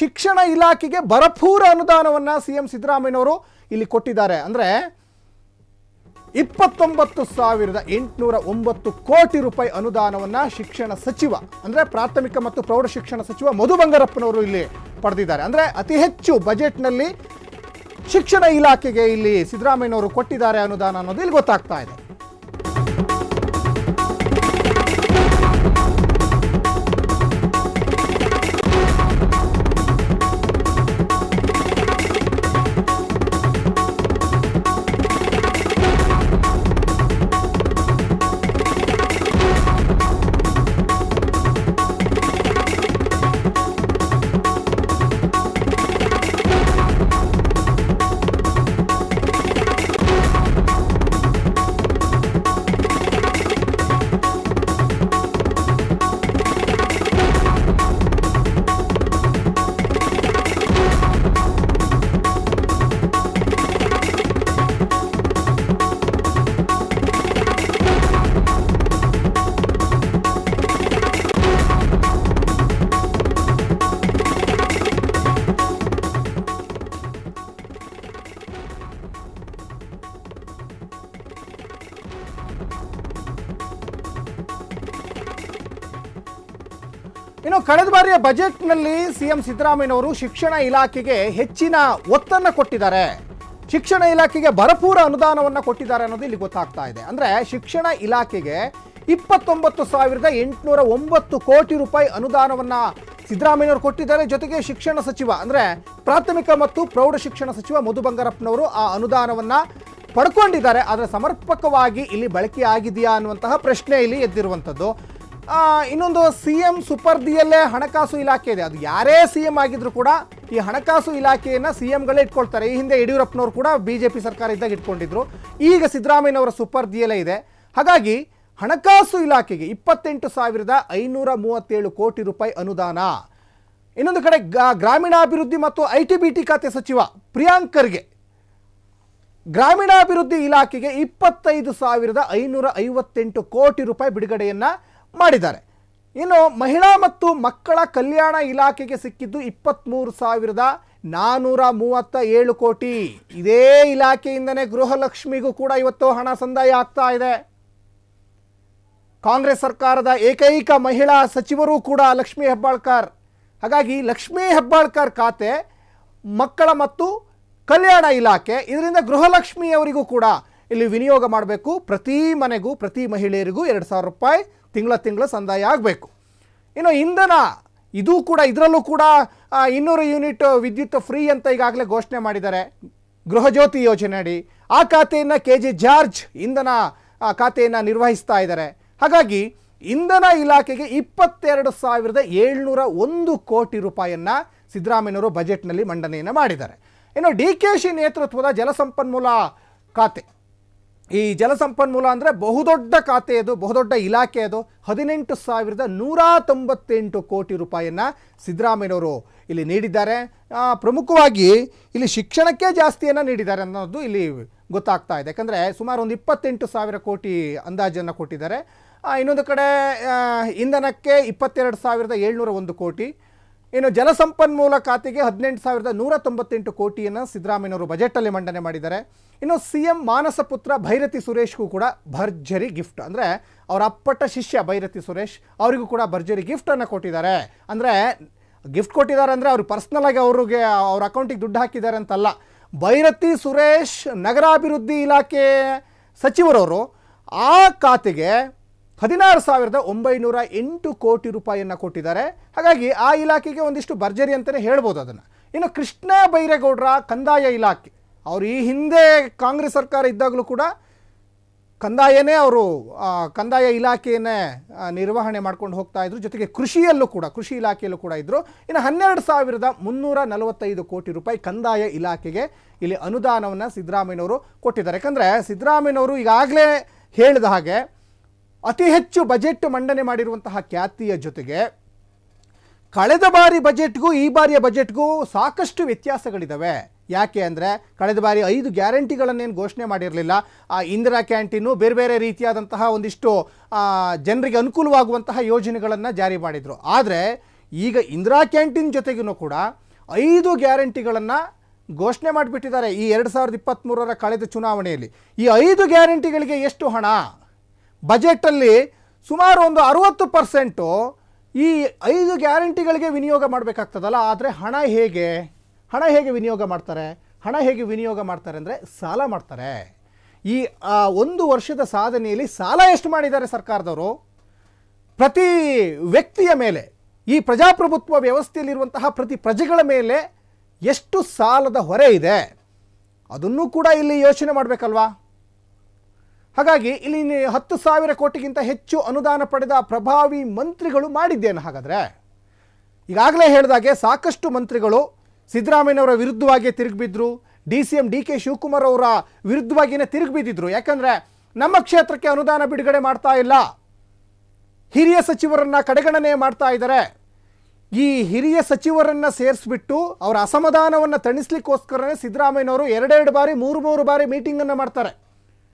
ಶಿಕ್ಷಣ ಇಲಾಖೆಗೆ ಭರಪೂರ ಅನುದಾನವನ್ನು ಸಿ ಎಂ ಸಿದ್ದರಾಮಯ್ಯನವರು ಇಲ್ಲಿ ಕೊಟ್ಟಿದ್ದಾರೆ. ಅಂದರೆ ಇಪ್ಪತ್ತೊಂಬತ್ತು ಸಾವಿರದ ಎಂಟುನೂರ ಒಂಬತ್ತು ಕೋಟಿ ರೂಪಾಯಿ ಅನುದಾನವನ್ನು ಶಿಕ್ಷಣ ಸಚಿವ, ಅಂದರೆ ಪ್ರಾಥಮಿಕ ಮತ್ತು ಪ್ರೌಢ ಶಿಕ್ಷಣ ಸಚಿವ ಮಧು ಬಂಗಾರಪ್ಪನವರು ಇಲ್ಲಿ ಪಡೆದಿದ್ದಾರೆ. ಅಂದರೆ ಅತಿ ಹೆಚ್ಚು ಬಜೆಟ್ನಲ್ಲಿ ಶಿಕ್ಷಣ ಇಲಾಖೆಗೆ ಇಲ್ಲಿ ಸಿದ್ದರಾಮಯ್ಯನವರು ಕೊಟ್ಟಿದ್ದಾರೆ ಅನುದಾನ ಅನ್ನೋದು ಇಲ್ಲಿ ಗೊತ್ತಾಗ್ತಾ ಇದೆ. ಇನ್ನು ಕಳೆದ ಬಾರಿಯ ಬಜೆಟ್ನಲ್ಲಿ ಸಿಎಂ ಸಿದ್ದರಾಮಯ್ಯನವರು ಶಿಕ್ಷಣ ಇಲಾಖೆಗೆ ಹೆಚ್ಚಿನ ಒತ್ತನ್ನು ಕೊಟ್ಟಿದ್ದಾರೆ. ಶಿಕ್ಷಣ ಇಲಾಖೆಗೆ ಭರಪೂರ ಅನುದಾನವನ್ನು ಕೊಟ್ಟಿದ್ದಾರೆ ಅನ್ನೋದು ಇಲ್ಲಿ ಗೊತ್ತಾಗ್ತಾ ಇದೆ. ಅಂದರೆ ಶಿಕ್ಷಣ ಇಲಾಖೆಗೆ ಇಪ್ಪತ್ತೊಂಬತ್ತು ಸಾವಿರದ ಎಂಟುನೂರ ಒಂಬತ್ತು ಕೋಟಿ ರೂಪಾಯಿ ಅನುದಾನವನ್ನು ಸಿದ್ದರಾಮಯ್ಯನವರು ಕೊಟ್ಟಿದ್ದಾರೆ. ಜೊತೆಗೆ ಶಿಕ್ಷಣ ಸಚಿವ, ಅಂದರೆ ಪ್ರಾಥಮಿಕ ಮತ್ತು ಪ್ರೌಢ ಶಿಕ್ಷಣ ಸಚಿವ ಮಧು ಬಂಗಾರಪ್ಪನವರು ಆ ಅನುದಾನವನ್ನು ಪಡ್ಕೊಂಡಿದ್ದಾರೆ. ಆದರೆ ಸಮರ್ಪಕವಾಗಿ ಇಲ್ಲಿ ಬಳಕೆ ಆಗಿದೆಯಾ ಅನ್ನುವಂತಹ ಪ್ರಶ್ನೆ ಇಲ್ಲಿ ಎದ್ದಿರುವಂಥದ್ದು. ಇನ್ನೊಂದು ಸಿ ಎಂ ಸುಪರ್ದಿಯಲ್ಲೇ ಹಣಕಾಸು ಇಲಾಖೆ ಇದೆ. ಅದು ಯಾರೇ ಸಿ ಎಂ ಆಗಿದ್ರು ಕೂಡ ಈ ಹಣಕಾಸು ಇಲಾಖೆಯನ್ನು ಸಿ ಎಂಗಳೇ ಇಟ್ಕೊಳ್ತಾರೆ. ಈ ಹಿಂದೆ ಯಡಿಯೂರಪ್ಪನವರು ಕೂಡ ಬಿ ಜೆ ಪಿ ಸರ್ಕಾರ ಇದ್ದಾಗ ಇಟ್ಕೊಂಡಿದ್ರು. ಈಗ ಸಿದ್ದರಾಮಯ್ಯನವರ ಸುಪರ್ದಿಯಲ್ಲೇ ಇದೆ. ಹಾಗಾಗಿ ಹಣಕಾಸು ಇಲಾಖೆಗೆ ಇಪ್ಪತ್ತೆಂಟು ಸಾವಿರದ ಐನೂರ ಮೂವತ್ತೇಳು ಕೋಟಿ ರೂಪಾಯಿ ಅನುದಾನ. ಇನ್ನೊಂದು ಕಡೆ ಗ್ರಾಮೀಣಾಭಿವೃದ್ಧಿ ಮತ್ತು ಐ ಟಿ ಬಿ ಟಿ ಖಾತೆ ಸಚಿವ ಪ್ರಿಯಾಂಕರ್ಗೆ ಗ್ರಾಮೀಣಾಭಿವೃದ್ಧಿ ಇಲಾಖೆಗೆ ಇಪ್ಪತ್ತೈದು ಸಾವಿರದ ಐನೂರ ಐವತ್ತೆಂಟು ಕೋಟಿ ರೂಪಾಯಿ ಬಿಡುಗಡೆಯನ್ನು ಮಾಡಿದ್ದಾರೆ. ಇನ್ನು ಮಹಿಳಾ ಮತ್ತು ಮಕ್ಕಳ ಕಲ್ಯಾಣ ಇಲಾಖೆಗೆ ಸಿಕ್ಕಿದ್ದು ಇಪ್ಪತ್ತ್ಮೂರು ಸಾವಿರದ ನಾನ್ನೂರ ಮೂವತ್ತ ಏಳು ಕೋಟಿ. ಇದೇ ಇಲಾಖೆಯಿಂದನೇ ಗೃಹಲಕ್ಷ್ಮಿಗೂ ಕೂಡ ಇವತ್ತು ಹಣ ಸಂದಾಯ ಆಗ್ತಾ ಇದೆ. ಕಾಂಗ್ರೆಸ್ ಸರ್ಕಾರದ ಏಕೈಕ ಮಹಿಳಾ ಸಚಿವರು ಕೂಡ ಲಕ್ಷ್ಮೀ ಹೆಬ್ಬಾಳ್ಕರ್. ಹಾಗಾಗಿ ಲಕ್ಷ್ಮೀ ಹೆಬ್ಬಾಳ್ಕರ್ ಖಾತೆ ಮಕ್ಕಳ ಮತ್ತು ಕಲ್ಯಾಣ ಇಲಾಖೆ, ಇದರಿಂದ ಗೃಹಲಕ್ಷ್ಮಿಯವರಿಗೂ ಕೂಡ ಇಲ್ಲಿ ವಿನಿಯೋಗ ಮಾಡಬೇಕು. ಪ್ರತಿ ಮನೆಗೂ, ಪ್ರತಿ ಮಹಿಳೆಯರಿಗೂ ಎರಡು ಸಾವಿರ ರೂಪಾಯಿ ತಿಂಗಳ ತಿಂಗಳ ಸಂದಾಯ ಆಗಬೇಕು. ಇನ್ನು ಇಂಧನ, ಇದು ಕೂಡ, ಇದರಲ್ಲೂ ಕೂಡ ಇನ್ನೂರು ಯೂನಿಟ್ ವಿದ್ಯುತ್ ಫ್ರೀ ಅಂತ ಈಗಾಗಲೇ ಘೋಷಣೆ ಮಾಡಿದ್ದಾರೆ. ಗೃಹಜ್ಯೋತಿ ಯೋಜನೆ ಅಡಿ ಆ ಖಾತೆಯನ್ನು ಕೆ ಜಿ ಜಾರ್ಜ್ ಇಂಧನ ಖಾತೆಯನ್ನು ನಿರ್ವಹಿಸ್ತಾ ಇದ್ದಾರೆ. ಹಾಗಾಗಿ ಇಂಧನ ಇಲಾಖೆಗೆ ಇಪ್ಪತ್ತೆರಡು ಸಾವಿರದ ಏಳ್ನೂರ ಒಂದು ಕೋಟಿ ರೂಪಾಯಿಯನ್ನು ಸಿದ್ದರಾಮಯ್ಯವರು ಬಜೆಟ್ನಲ್ಲಿ ಮಂಡನೆಯನ್ನು ಮಾಡಿದ್ದಾರೆ. ಇನ್ನು ಡಿ ಕೆ ಶಿ ನೇತೃತ್ವದ ಜಲಸಂಪನ್ಮೂಲ ಖಾತೆ. ಈ ಜಲಸಂಪನ್ಮೂಲ ಅಂದರೆ ಬಹುದೊಡ್ಡ ಖಾತೆ ಅದು, ಬಹುದೊಡ್ಡ ಇಲಾಖೆ ಅದು. ಹದಿನೆಂಟು ಸಾವಿರದ ನೂರ ತೊಂಬತ್ತೆಂಟು ಕೋಟಿ ರೂಪಾಯಿಯನ್ನು ಸಿದ್ದರಾಮಯ್ಯನವರು ಇಲ್ಲಿ ನೀಡಿದ್ದಾರೆ. ಪ್ರಮುಖವಾಗಿ ಇಲ್ಲಿ ಶಿಕ್ಷಣಕ್ಕೆ ಜಾಸ್ತಿಯನ್ನು ನೀಡಿದ್ದಾರೆ ಅನ್ನೋದು ಇಲ್ಲಿ ಗೊತ್ತಾಗ್ತಾ ಇದೆ. ಯಾಕಂದರೆ ಸುಮಾರು ಒಂದು ಇಪ್ಪತ್ತೆಂಟು ಸಾವಿರ ಕೋಟಿ ಅಂದಾಜನ್ನು ಕೊಟ್ಟಿದ್ದಾರೆ. ಇನ್ನೊಂದು ಕಡೆ ಇಂಧನಕ್ಕೆ ಇಪ್ಪತ್ತೆರಡು ಸಾವಿರದ ಏಳ್ನೂರ ಒಂದು ಕೋಟಿ. ಇನ್ನು ಜಲಸಂಪನ್ಮೂಲ ಖಾತೆಗೆ ಹದಿನೆಂಟು ಸಾವಿರದ ನೂರ ತೊಂಬತ್ತೆಂಟು ಕೋಟಿಯನ್ನು ಸಿದ್ದರಾಮಯ್ಯನವರು ಬಜೆಟಲ್ಲಿ ಮಂಡನೆ ಮಾಡಿದ್ದಾರೆ. ಇನ್ನು ಸಿ ಎಂ ಮಾನಸ ಪುತ್ರ ಭೈರತಿ ಸುರೇಶ್ಗೂ ಕೂಡ ಭರ್ಜರಿ ಗಿಫ್ಟ್. ಅಂದರೆ ಅವರ ಅಪ್ಪಟ ಶಿಷ್ಯ ಭೈರತಿ ಸುರೇಶ್ ಅವರಿಗೂ ಕೂಡ ಭರ್ಜರಿ ಗಿಫ್ಟನ್ನು ಕೊಟ್ಟಿದ್ದಾರೆ. ಅಂದರೆ ಗಿಫ್ಟ್ ಕೊಟ್ಟಿದ್ದಾರೆ ಅಂದರೆ ಅವ್ರು ಪರ್ಸ್ನಲಾಗಿ ಅವ್ರಿಗೆ ಅವ್ರ ಅಕೌಂಟಿಗೆ ದುಡ್ಡು ಹಾಕಿದ್ದಾರೆ ಅಂತಲ್ಲ. ಭೈರತಿ ಸುರೇಶ್ ನಗರಾಭಿವೃದ್ಧಿ ಇಲಾಖೆ ಸಚಿವರವರು ಆ ಖಾತೆಗೆ ಹದಿನಾರು ಸಾವಿರದ ಒಂಬೈನೂರ ಎಂಟು ಕೋಟಿ ರೂಪಾಯಿಯನ್ನು ಕೊಟ್ಟಿದ್ದಾರೆ. ಹಾಗಾಗಿ ಆ ಇಲಾಖೆಗೆ ಒಂದಿಷ್ಟು ಭರ್ಜರಿ ಅಂತಲೇ ಹೇಳ್ಬೋದು ಅದನ್ನು. ಇನ್ನು ಕೃಷ್ಣ ಬೈರೇಗೌಡರ ಕಂದಾಯ ಇಲಾಖೆ, ಅವರು ಈ ಹಿಂದೆ ಕಾಂಗ್ರೆಸ್ ಸರ್ಕಾರ ಇದ್ದಾಗಲೂ ಕೂಡ ಕಂದಾಯನೇ ಅವರು ಕಂದಾಯ ಇಲಾಖೆಯನ್ನೇ ನಿರ್ವಹಣೆ ಮಾಡ್ಕೊಂಡು ಹೋಗ್ತಾ ಇದ್ರು. ಜೊತೆಗೆ ಕೃಷಿಯಲ್ಲೂ ಕೂಡ, ಕೃಷಿ ಇಲಾಖೆಯಲ್ಲೂ ಕೂಡ ಇದ್ದರು ಇನ್ನು ಹನ್ನೆರಡು ಸಾವಿರದ ಮುನ್ನೂರ ನಲವತ್ತೈದು ಕೋಟಿ ರೂಪಾಯಿ ಕಂದಾಯ ಇಲಾಖೆಗೆ ಇಲ್ಲಿ ಅನುದಾನವನ್ನು ಸಿದ್ದರಾಮಯ್ಯನವರು ಕೊಟ್ಟಿದ್ದಾರೆ. ಯಾಕಂದರೆ ಸಿದ್ದರಾಮಯ್ಯನವರು ಈಗಾಗಲೇ ಹೇಳಿದ ಹಾಗೆ ಅತಿ ಹೆಚ್ಚು ಬಜೆಟ್ ಮಂಡನೆ ಮಾಡಿರುವಂತಹ ಖ್ಯಾತಿಯ ಜೊತೆಗೆ ಕಳೆದ ಬಾರಿ ಬಜೆಟ್ಗೂ ಈ ಬಾರಿಯ ಬಜೆಟ್ಗೂ ಸಾಕಷ್ಟು ವ್ಯತ್ಯಾಸಗಳಿದ್ದಾವೆ ಯಾಕೆ ಅಂದರೆ ಕಳೆದ ಬಾರಿ ಐದು ಗ್ಯಾರಂಟಿಗಳನ್ನೇನು ಘೋಷಣೆ ಮಾಡಿರಲಿಲ್ಲ. ಆ ಇಂದಿರಾ ಕ್ಯಾಂಟೀನು ಬೇರೆ ಬೇರೆ ರೀತಿಯಾದಂತಹ ಒಂದಿಷ್ಟು ಜನರಿಗೆ ಅನುಕೂಲವಾಗುವಂತಹ ಯೋಜನೆಗಳನ್ನು ಜಾರಿ ಮಾಡಿದರು. ಆದರೆ ಈಗ ಇಂದಿರಾ ಕ್ಯಾಂಟೀನ್ ಜೊತೆಗೂ ಕೂಡ ಐದು ಗ್ಯಾರಂಟಿಗಳನ್ನು ಘೋಷಣೆ ಮಾಡಿಬಿಟ್ಟಿದ್ದಾರೆ ಈ ಎರಡು ಸಾವಿರದ ಇಪ್ಪತ್ತ್ಮೂರರ ಕಳೆದ ಚುನಾವಣೆಯಲ್ಲಿ. ಈ ಐದು ಗ್ಯಾರಂಟಿಗಳಿಗೆ ಎಷ್ಟು ಹಣ? ಬಜೆಟಲ್ಲಿ ಸುಮಾರು ಒಂದು ಅರುವತ್ತು ಪರ್ಸೆಂಟು ಈ ಐದು ಗ್ಯಾರಂಟಿಗಳಿಗೆ ವಿನಿಯೋಗ ಮಾಡಬೇಕಾಗ್ತದಲ್ಲ, ಆದರೆ ಹಣ ಹೇಗೆ? ಹಣ ಹೇಗೆ ವಿನಿಯೋಗ ಮಾಡ್ತಾರೆ? ಹಣ ಹೇಗೆ ವಿನಿಯೋಗ ಮಾಡ್ತಾರೆ ಅಂದರೆ ಸಾಲ ಮಾಡ್ತಾರೆ. ಈ ಒಂದು ವರ್ಷದ ಸಾಧನೆಯಲ್ಲಿ ಸಾಲ ಎಷ್ಟು ಮಾಡಿದ್ದಾರೆ ಸರ್ಕಾರದವರು? ಪ್ರತಿ ವ್ಯಕ್ತಿಯ ಮೇಲೆ, ಈ ಪ್ರಜಾಪ್ರಭುತ್ವ ವ್ಯವಸ್ಥೆಯಲ್ಲಿರುವಂತಹ ಪ್ರತಿ ಪ್ರಜೆಗಳ ಮೇಲೆ ಎಷ್ಟು ಸಾಲದ ಹೊರೆ ಇದೆ? ಅದನ್ನು ಕೂಡ ಇಲ್ಲಿ ಯೋಚನೆ ಮಾಡಬೇಕಲ್ವಾ? ಹಾಗಾಗಿ ಇಲ್ಲಿ ಹತ್ತು ಸಾವಿರ ಕೋಟಿಗಿಂತ ಹೆಚ್ಚು ಅನುದಾನ ಪಡೆದ ಪ್ರಭಾವಿ ಮಂತ್ರಿಗಳು ಮಾಡಿದ್ದೇನು ಹಾಗಾದರೆ? ಈಗಾಗಲೇ ಹೇಳಿದಾಗೆ ಸಾಕಷ್ಟು ಮಂತ್ರಿಗಳು ಸಿದ್ದರಾಮಯ್ಯನವರ ವಿರುದ್ಧವಾಗಿ ತಿರುಗಿಬಿದ್ರು, D C M D K Shivakumar ಅವರ ವಿರುದ್ಧವಾಗಿಯೇ ತಿರುಗಿಬಿದ್ದಿದ್ರು. ಯಾಕಂದರೆ ನಮ್ಮ ಕ್ಷೇತ್ರಕ್ಕೆ ಅನುದಾನ ಬಿಡುಗಡೆ ಮಾಡ್ತಾ ಇಲ್ಲ. ಹಿರಿಯ ಸಚಿವರನ್ನು ಕಡೆಗಣನೆ ಮಾಡ್ತಾ ಇದ್ದಾರೆ. ಈ ಹಿರಿಯ ಸಚಿವರನ್ನು ಸೇರಿಸ್ಬಿಟ್ಟು ಅವರ ಅಸಮಾಧಾನವನ್ನು ತಣಿಸ್ಲಿಕ್ಕೋಸ್ಕರನೇ ಸಿದ್ದರಾಮಯ್ಯನವರು ಎರಡೆರಡು ಬಾರಿ, ಮೂರು ಮೂರು ಬಾರಿ ಮೀಟಿಂಗನ್ನು ಮಾಡ್ತಾರೆ.